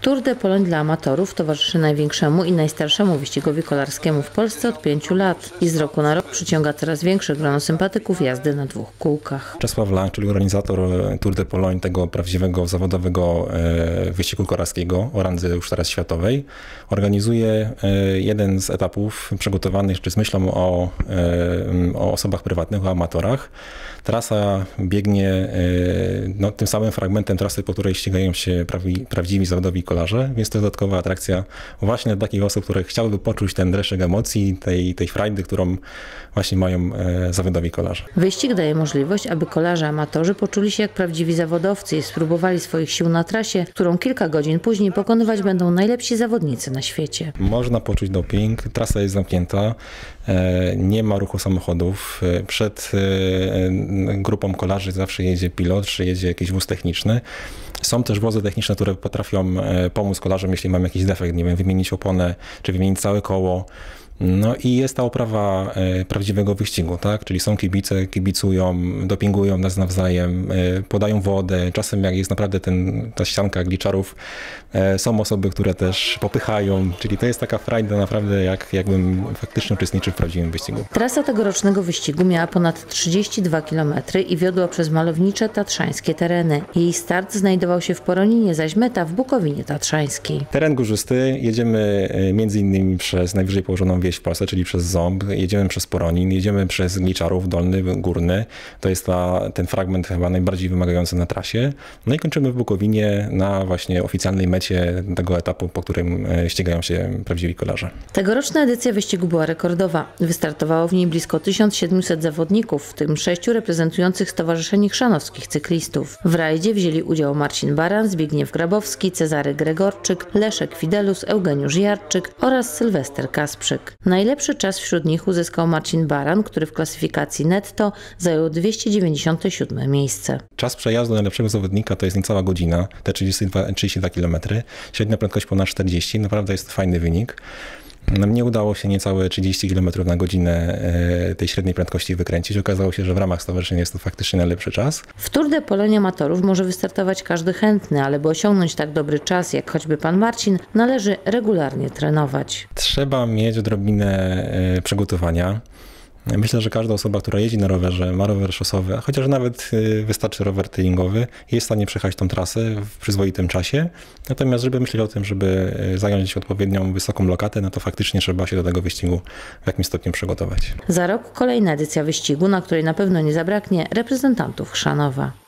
Tour de Pologne dla amatorów towarzyszy największemu i najstarszemu wyścigowi kolarskiemu w Polsce od pięciu lat i z roku na rok przyciąga coraz większe grono sympatyków jazdy na dwóch kółkach. Czesław Lang, czyli organizator Tour de Pologne, tego prawdziwego zawodowego e, wyścigu kolarskiego o randze już teraz światowej, organizuje e, jeden z etapów przygotowanych czy z myślą o, e, o osobach prywatnych, o amatorach. Trasa biegnie no, tym samym fragmentem trasy, po której ścigają się prawi, prawdziwi zawodowi kolarze, więc to jest dodatkowa atrakcja właśnie dla takich osób, które chciałyby poczuć ten dreszek emocji, tej, tej frajdy, którą właśnie mają zawodowi kolarze. Wyścig daje możliwość, aby kolarze amatorzy poczuli się jak prawdziwi zawodowcy i spróbowali swoich sił na trasie, którą kilka godzin później pokonywać będą najlepsi zawodnicy na świecie. Można poczuć doping, trasa jest zamknięta, nie ma ruchu samochodów. Przed grupą kolarzy zawsze jedzie pilot, czy jedzie jakiś wóz techniczny. Są też wozy techniczne, które potrafią pomóc kolarzom, jeśli mam jakiś defekt, nie wiem, wymienić oponę, czy wymienić całe koło. No i jest ta oprawa e, prawdziwego wyścigu, tak? Czyli są kibice, kibicują, dopingują nas nawzajem, e, podają wodę. Czasem jak jest naprawdę ten, ta ścianka gliczarów, e, są osoby, które też popychają, czyli to jest taka frajda naprawdę, jak, jakbym faktycznie uczestniczył w prawdziwym wyścigu. Trasa tegorocznego wyścigu miała ponad 32 km i wiodła przez malownicze tatrzańskie tereny. Jej start znajdował się w Poroninie, zaś meta w Bukowinie Tatrzańskiej. Teren górzysty, jedziemy między innymi przez najwyżej położoną wieś w Polsce, czyli przez Ząb, jedziemy przez Poronin, jedziemy przez Gliczarów, Dolny, Górny. To jest ta, ten fragment chyba najbardziej wymagający na trasie. No i kończymy w Bukowinie na właśnie oficjalnej mecie tego etapu, po którym e, ścigają się prawdziwi kolarze. Tegoroczna edycja wyścigu była rekordowa. Wystartowało w niej blisko 1700 zawodników, w tym sześciu reprezentujących Stowarzyszenie Chrzanowskich Cyklistów. W rajdzie wzięli udział Marcin Baran, Zbigniew Grabowski, Cezary Gregorczyk, Leszek Fidelus, Eugeniusz Jarczyk oraz Sylwester Kasprzyk. Najlepszy czas wśród nich uzyskał Marcin Baran, który w klasyfikacji netto zajął 297 miejsce. Czas przejazdu najlepszego zawodnika to jest niecała godzina, te 32, 32 km. Średnia prędkość ponad 40, naprawdę jest fajny wynik. Mnie udało się niecałe 30 km na godzinę e, tej średniej prędkości wykręcić. Okazało się, że w ramach stowarzyszenia jest to faktycznie najlepszy czas. W Tour de Pologne amatorów może wystartować każdy chętny, ale by osiągnąć tak dobry czas jak choćby pan Marcin, należy regularnie trenować. Trzeba mieć odrobinę e, przygotowania. Myślę, że każda osoba, która jeździ na rowerze, ma rower szosowy, chociaż nawet y, wystarczy rower treningowy, jest w stanie przejechać tą trasę w przyzwoitym czasie. Natomiast, żeby myśleć o tym, żeby y, zająć odpowiednią wysoką lokatę, no to faktycznie trzeba się do tego wyścigu w jakimś stopniu przygotować. Za rok kolejna edycja wyścigu, na której na pewno nie zabraknie reprezentantów Chrzanowa.